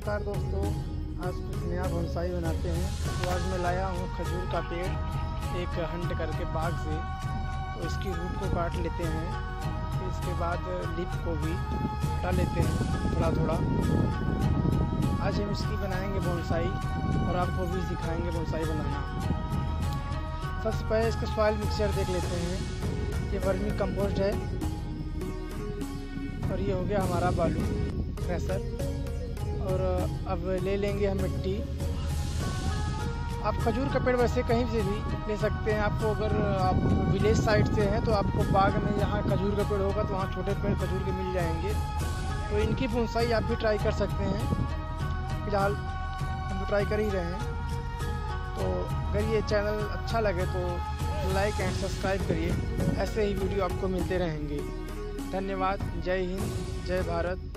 नमस्कार दोस्तों, आज कुछ नया बोनसाई बनाते हैं। तो आज मैं लाया हूँ खजूर का पेड़, एक हंट करके बाग से। तो इसकी रूट को काट लेते हैं। फिर इसके बाद लिप को भी हटा लेते हैं थोड़ा थोड़ा आज हम इसकी बनाएँगे बोनसाई और आपको भी सिखाएँगे बोनसाई बनाना। सबसे पहले इसका सॉइल मिक्सचर देख लेते हैं। ये वर्मी कंपोस्ट है और ये हो गया हमारा बालू क्रैसर और अब ले लेंगे हम मिट्टी। आप खजूर का पेड़ वैसे कहीं से भी ले सकते हैं। आपको अगर, आप विलेज साइड से हैं तो आपको बाग में यहाँ खजूर का पेड़ होगा तो वहाँ छोटे पेड़ खजूर के मिल जाएँगे। तो इनकी बोनसाई आप भी ट्राई कर सकते हैं। फ़िलहाल हम तो ट्राई कर ही रहे हैं। तो अगर ये चैनल अच्छा लगे तो लाइक एंड सब्सक्राइब करिए। ऐसे ही वीडियो आपको मिलते रहेंगे। धन्यवाद। जय हिंद। जय भारत।